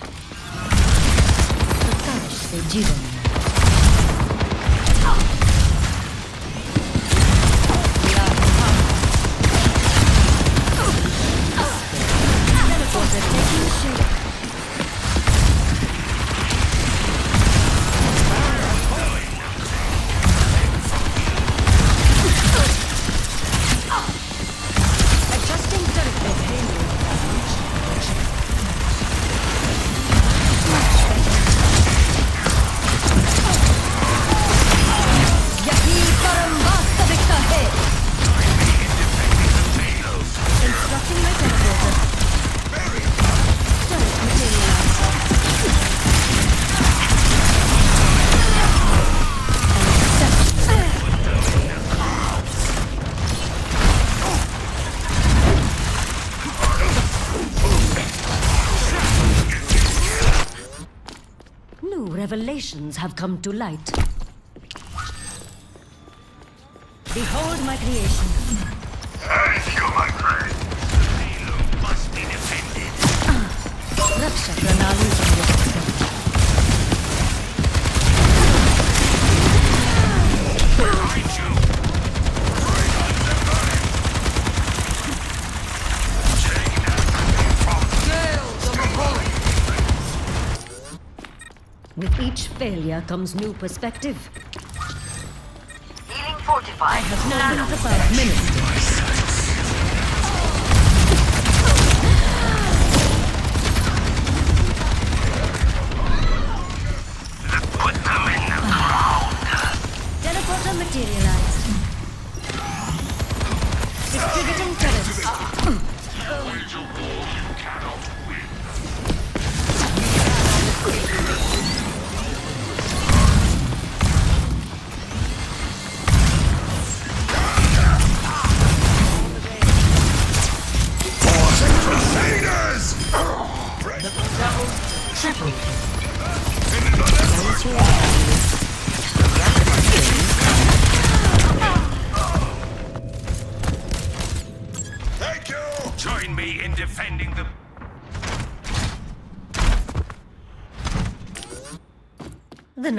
Tá Ataque cedido. Né? Revelations have come to light. Behold my creation. Thank you, my friend. Halo must be defended. Raksha Pranali Samyakta. Failure comes new perspective. Healing fortified. Nothing above minister.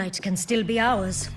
Night can still be ours.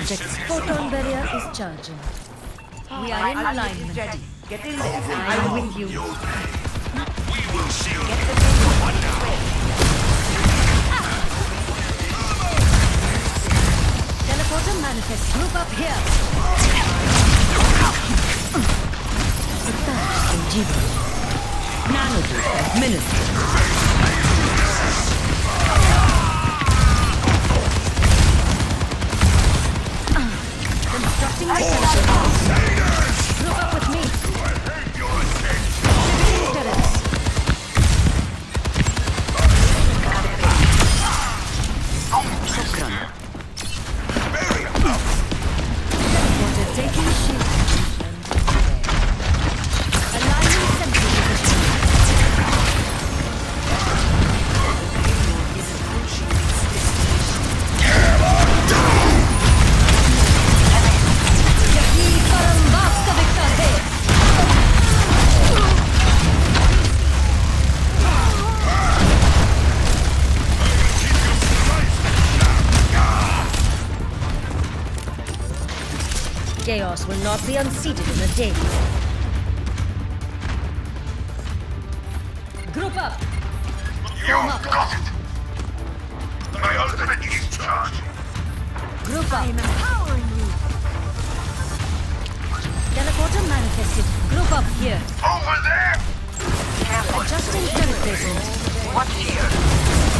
Finished my project. Photon barrier is charging. We are in alignment. ready. Get in there. I'm with you. We will shield Teleporter manifest. Group up here. The Jiva. Watching my chaos will not be unseated in a day. Group up. Form up. You've got it. My ultimate is charging. Group up. I'm empowering you. Teleporter manifested. Group up here. Over there! Careful. Adjusting teleportation. Watch here.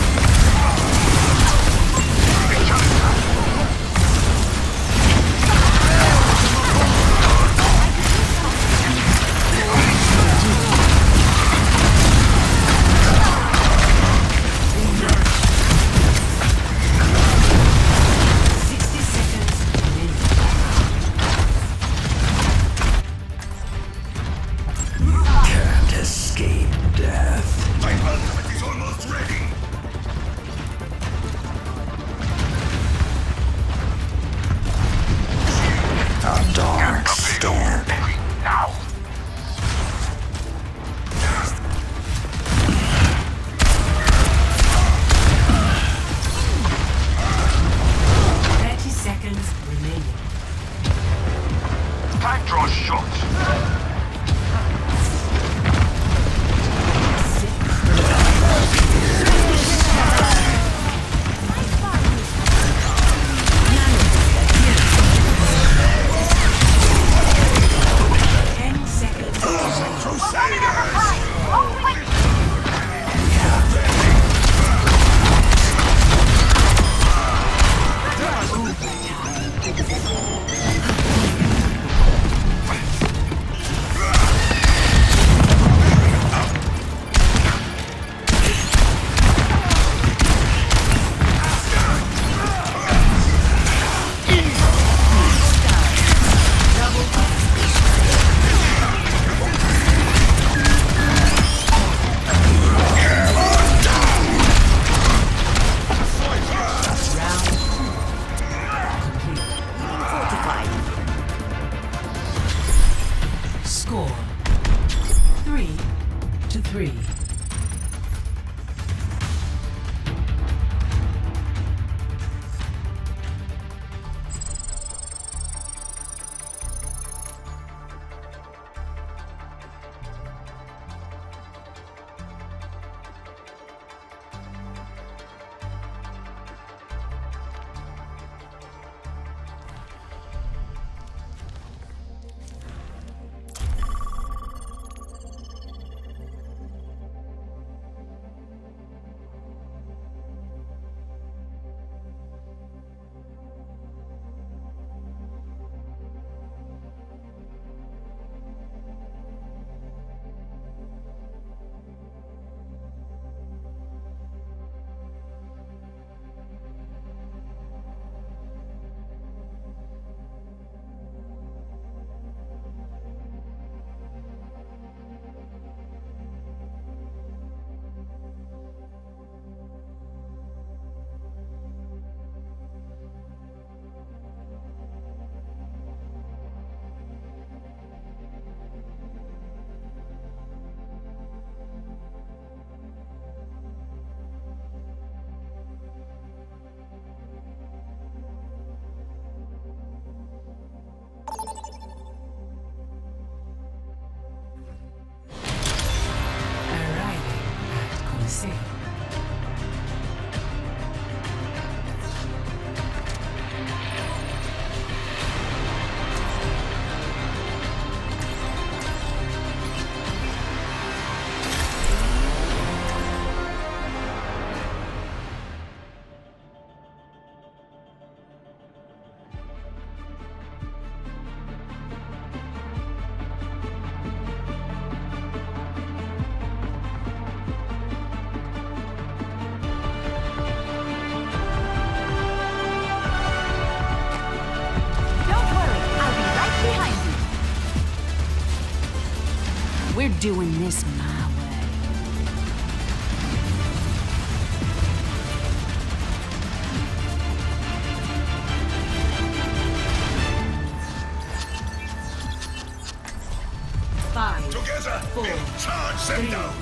Four. Charge them down!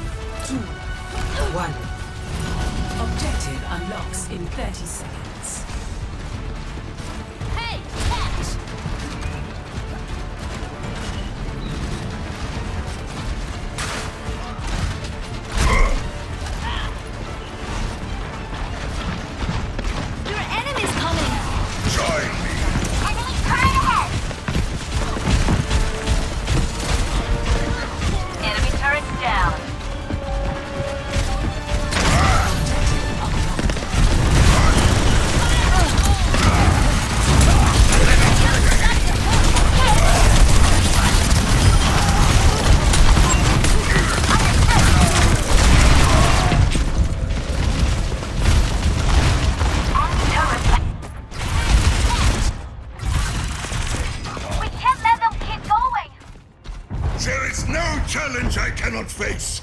two, one. Objective unlocks in 30 seconds. face.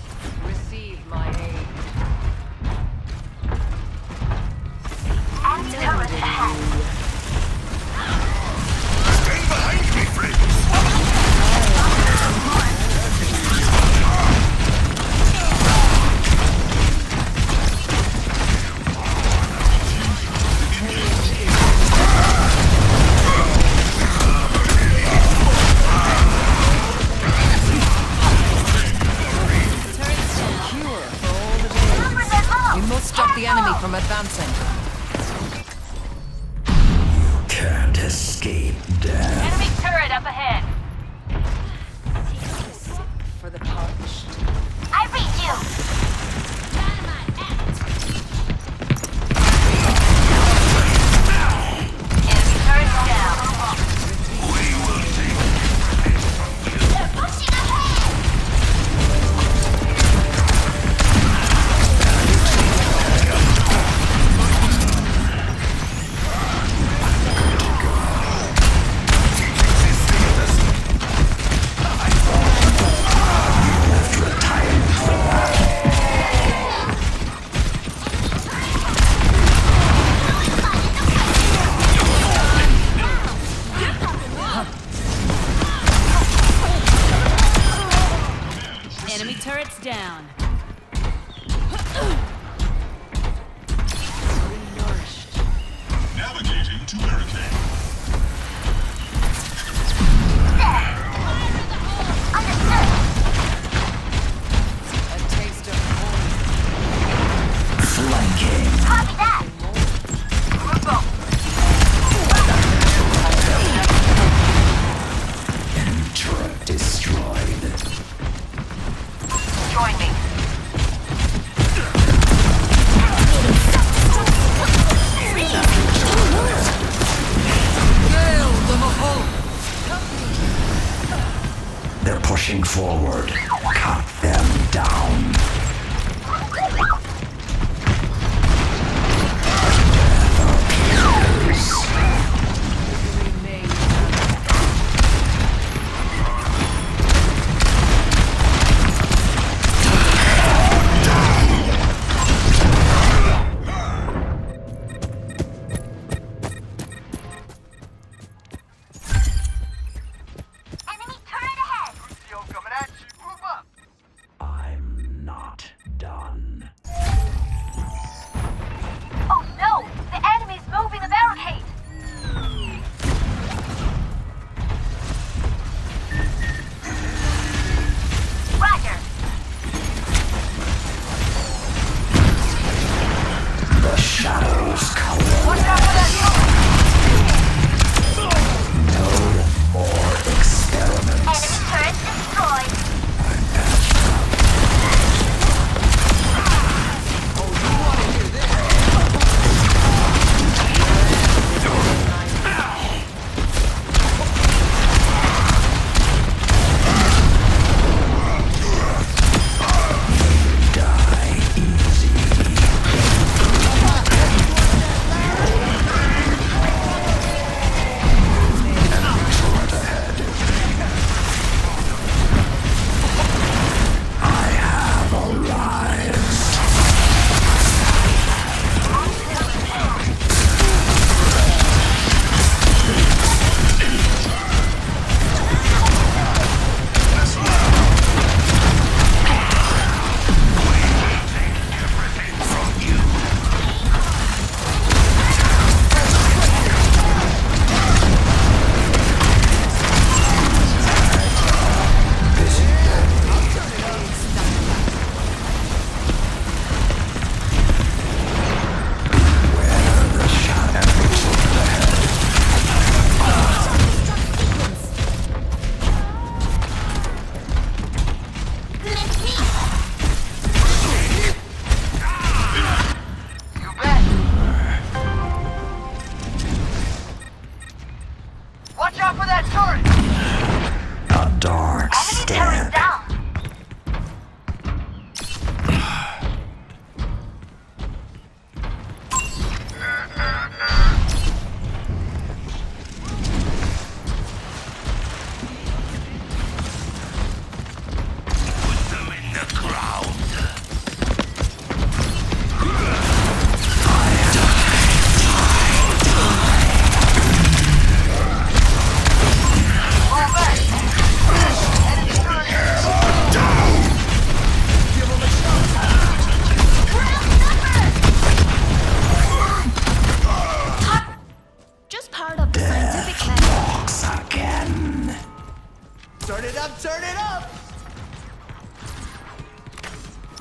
Turn it up, turn it up!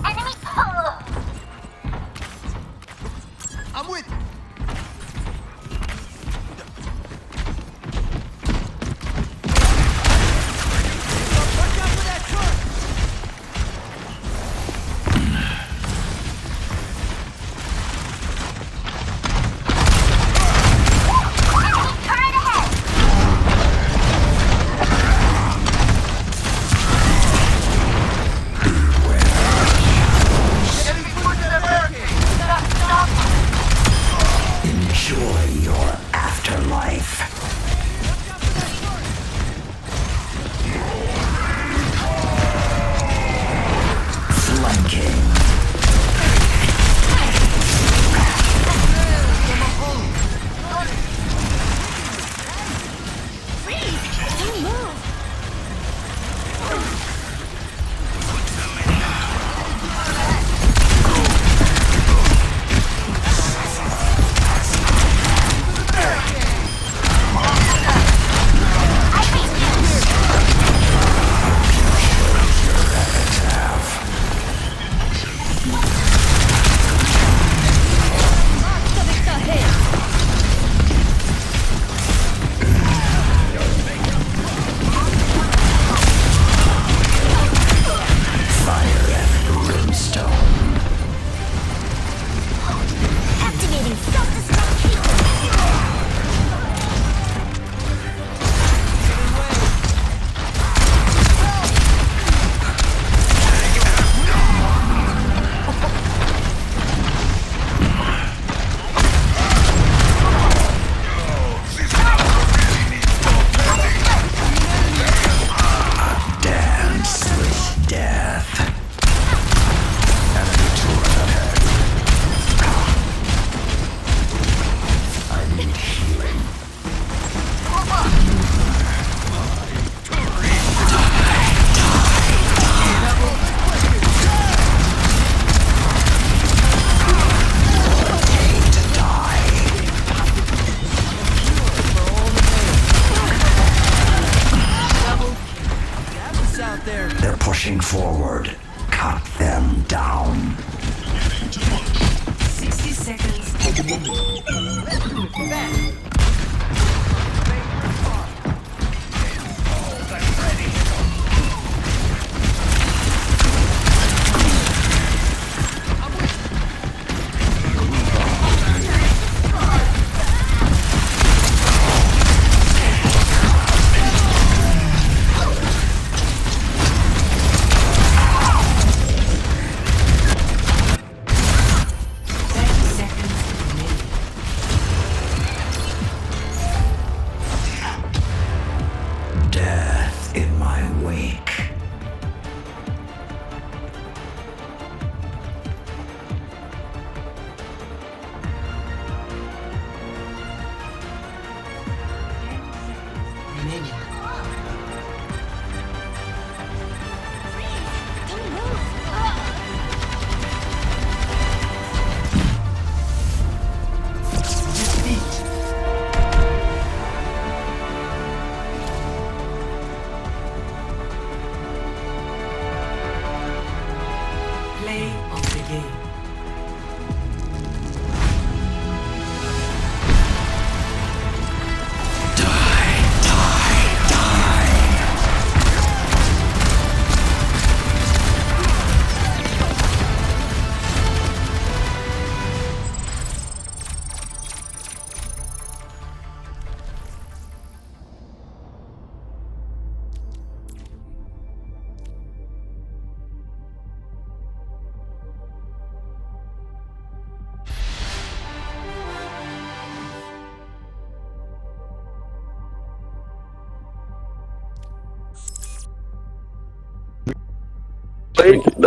Enemy! I'm with you.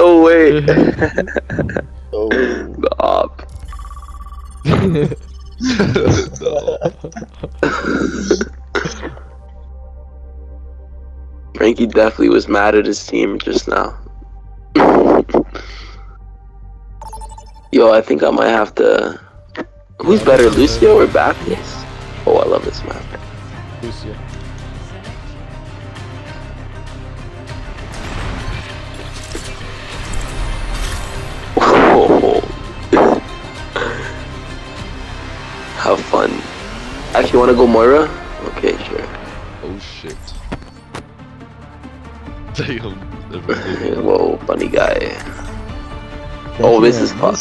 Wait, no way. Oh, Stop. Frankie definitely was mad at his team just now. Yo, I think I might have to. Who's better, Lucio or Baptiste? Oh, I love this map. Lucio. Actually, wanna go Moira? Okay, sure. Oh shit. Damn. everything. Whoa, funny guy. Oh, this is fun.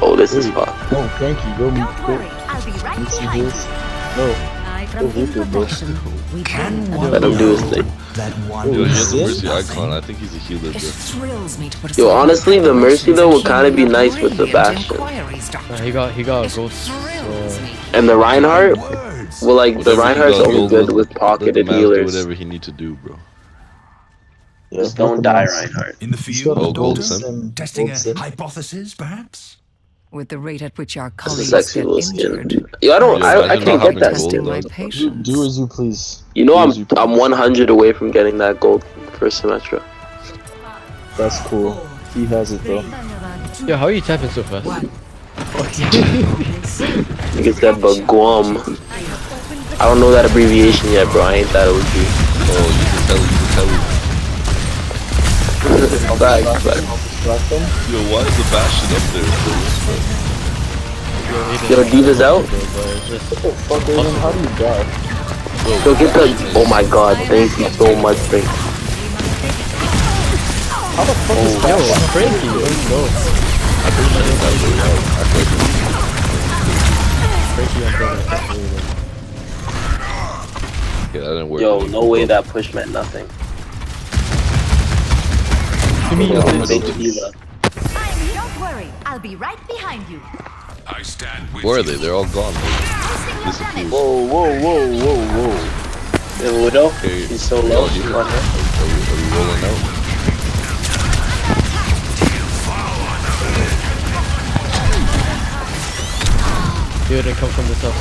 Oh, this is fun. Oh, Frankie, go, Don't go. worry, I'll be right Let's see this. you. No. I Oh, Victor, bro. Can bring Let him do his thing. That one Yo, he has a mercy icon. I think he's a healer, It bro. thrills me to put Yo, honestly, the Mercy though would kind kinda be nice with the Bastion. Nah, he got he got a ghost. Thrills Uh. And the Reinhardt, well, like the Whatever he Reinhardt's got, only Gold good will- with let the pocketed healers. whatever he need to do, bro. Just don't die, Reinhardt. In the field, a gold Doctor? Testing a hypothesis, perhaps? With the rate at which our That's a colleagues sexy get injured, skin. Yo, I don't, Yo, I, I imagine can't get that gold, skin. testing my though. Do as you please. You know, Do I'm as you I'm 100 away from getting that gold for Symmetra. That's cool. He has it though. yo, how are you tapping so fast? Because that but Guam. I don't know that abbreviation yet, bro. I ain't that OG. Oh, you can tell. You can tell. Back, back. Yo, why is the Bastion up there? bro? Yo, D.Va's out. But it's just Fuck, Aiden, how do you die? Yo, get the. Oh my god, thank you so much, thank How the fuck is yo, Frankie, let's go. I think that is that way out. I feel like Frankie, I'm better. That's yeah, that didn't work. Yo, no way that push meant nothing. To me, Yeah, it's- I Thank don't- Don't worry, I'll be right behind you. I stand with Where are they? They're all gone. bro. Boosting your damage. Whoa, whoa, whoa, whoa, whoa. The Widow, Okay. she's so Yo, low. you- She's on her. Are we, are we rolling out? Dude, it come from this house.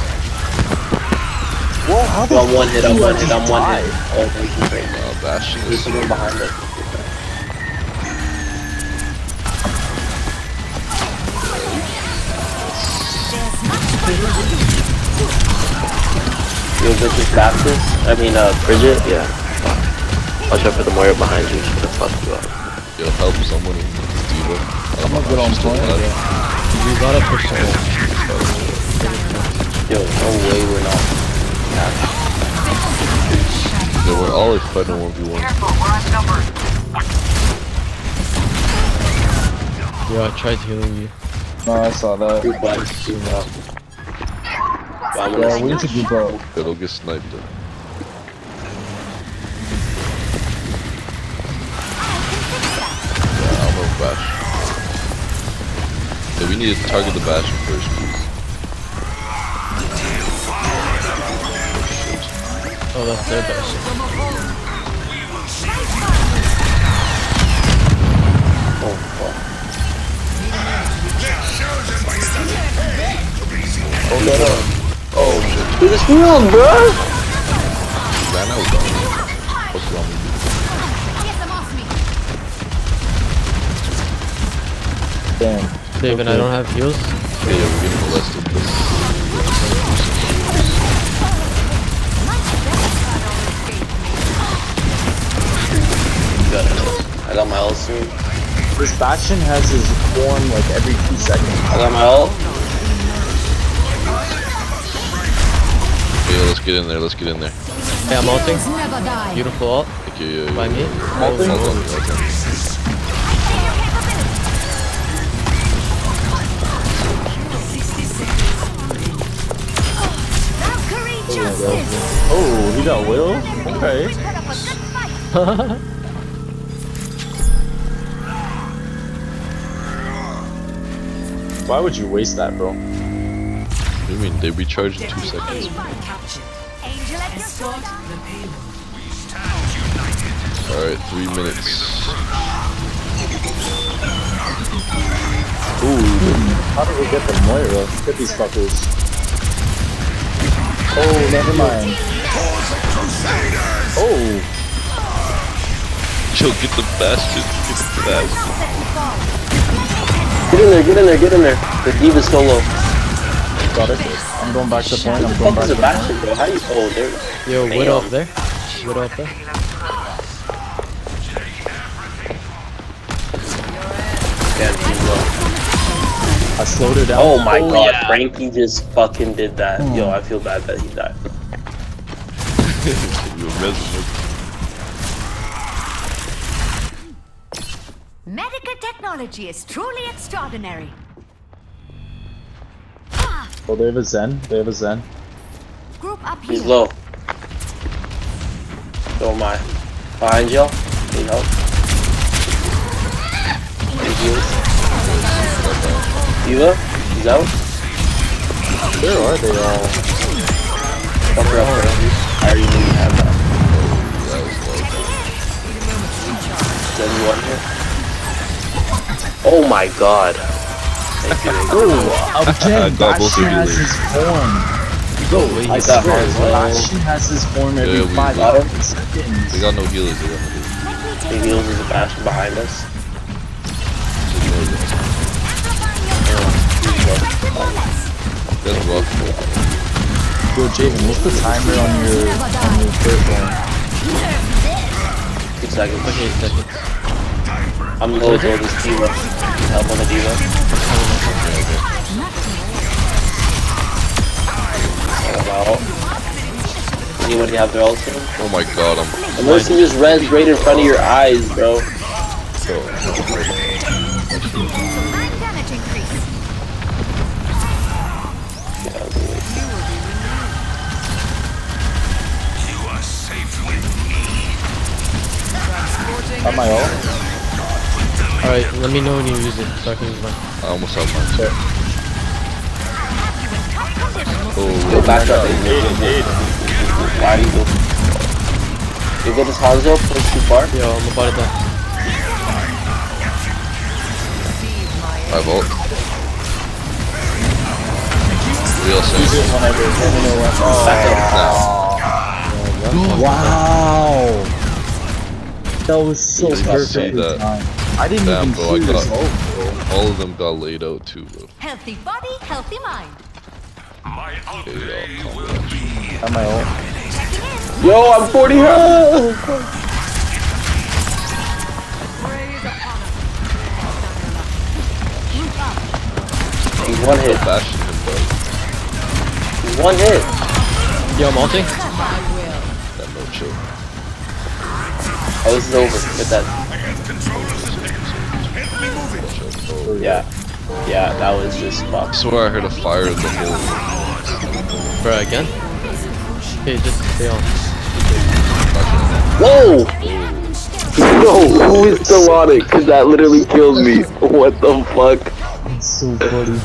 Whoa, how Yo, I'm one hit, I'm one hit, I'm one hit. Oh, thank you, thank you. Uh, Bastion There's is someone behind us. Yo, this is Baptiste? I mean, uh, Bridget? Yeah. Fuck. Watch out for the Moira behind you. She's gonna fuck you up. Yo, help someone in D.Va. I'm gonna get on point, You gotta push the. Yo, no way we're not. Yeah, we're all like fighting 1v1. Careful, we're outnumbered. Yo, I tried healing you. No, I saw that. Group one. But I'm Yeah, gonna we need to group up. Yeah, don't get sniped though. Yeah, I'll know Bash. Yeah, we need to target the Bastion first, please. Oh, that's their best. Oh, fuck. Oh, no, no. Shit. Dude, this field, bro! Ran out, dog. What's wrong with you? Get them off me. Damn. David, I don't have heals. Yeah, yeah, we're getting molested. Got. I got my ult soon. This Bastion has his form like every two seconds. I got my ult. Yeah, let's get in there, let's get in there. Hey, I'm ulting. Never die. Beautiful ult. Thank you, yeah, yeah. By me. Justice. Oh, he got Will? Okay. Put up a good fight. Why would you waste that, bro? What do you mean? They recharge in two seconds. Angel at your Escort shoulder. the payload. Alright, three minutes. Ooh, how did we get the Moira? Get these fuckers. Oh, never mind. Oh, Yo, get the bastion. Get the bastion. Get in there, get in there, get in there. The D.Va's solo. Got it. I'm going back to the point. I'm going back is a to Bastion, bro? How you? Oh, there. Yo, Damn. Widow up there. Widow up there. Damn, he's. I slowed her down. Oh my oh, god, yeah. Frankie just fucking did that. Hmm. Yo, I feel bad that he died. You were. Medical technology is truly extraordinary. Oh, they have a Zen. They have a Zen. Group up He's here. low. So am I. Behind y'all. Need help. Need heals. Eva? He's out? Where are they all? Fuck her up there. I already knew you had that. Is anyone here? Oh my god. Thank you. Oh, again, I Bastion has his form. Go, wait, I got swear, hard, bro. Bastion has his form every Yeah, we five got seconds. They got no healers. They got no healers. He heals is a bastion behind us. That's rough. Yo, Javen, what's the timer on your on your first one? Two seconds. Okay, seconds. I'm low as well this D.Va. Help on the D.Va. I'm out. Anybody have their ultimate? Oh my god, I'm. Unless you just res right in front of your eyes, bro. Mind damage increase. Alright, let me know when you use it so I can use mine. I almost have mine. Oh, Go back up. Why do you go? You go this Hanzo, push too far. Yo, I'm about to die. I vault. Real Use sense. it whenever. Let me know when. Oh, Back up. wow. That was so You didn't see perfect. That. time. I didn't Damn, even bro, I see got- this. All of them got laid out too, bro. Healthy body, healthy mind. My Okay, outlay will calm down. be On my ult. Yo, I'm 40 health. He's one hit. Bashing him, bro. He's one hit. Yo, I'm ulting. Got no chill. Oh, this is over. Get that. Yeah. Yeah, that was just I fucked. swear I heard a fire in the whole. Bro, again? Okay, just stay on. Whoa! No, who is still on it? Cause that literally killed me. What the fuck? It's so funny.